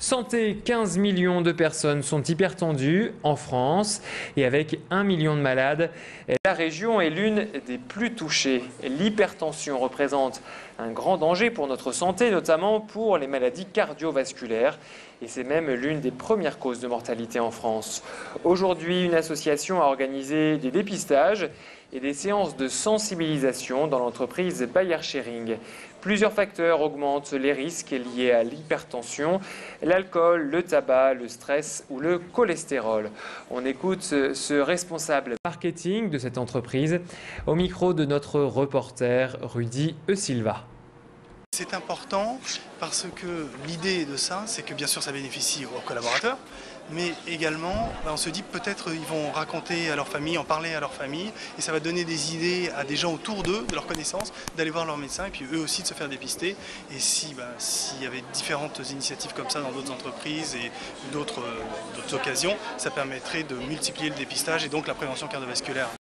Santé, 15 millions de personnes sont hypertendues en France et avec 1 million de malades, la région est l'une des plus touchées. L'hypertension représente un grand danger pour notre santé, notamment pour les maladies cardiovasculaires. Et c'est même l'une des premières causes de mortalité en France. Aujourd'hui, une association a organisé des dépistages et des séances de sensibilisation dans l'entreprise Bayer Sharing. Plusieurs facteurs augmentent les risques liés à l'hypertension, l'alcool, le tabac, le stress ou le cholestérol. On écoute ce responsable marketing de cette entreprise au micro de notre reporter Rudy E. Silva. C'est important parce que l'idée de ça, c'est que bien sûr ça bénéficie aux collaborateurs, mais également ben, on se dit peut-être ils vont raconter à leur famille, en parler à leur famille, et ça va donner des idées à des gens autour d'eux, de leurs connaissances, d'aller voir leur médecin, et puis eux aussi de se faire dépister. Et si ben, s'il y avait différentes initiatives comme ça dans d'autres entreprises et d'autres occasions, ça permettrait de multiplier le dépistage et donc la prévention cardiovasculaire.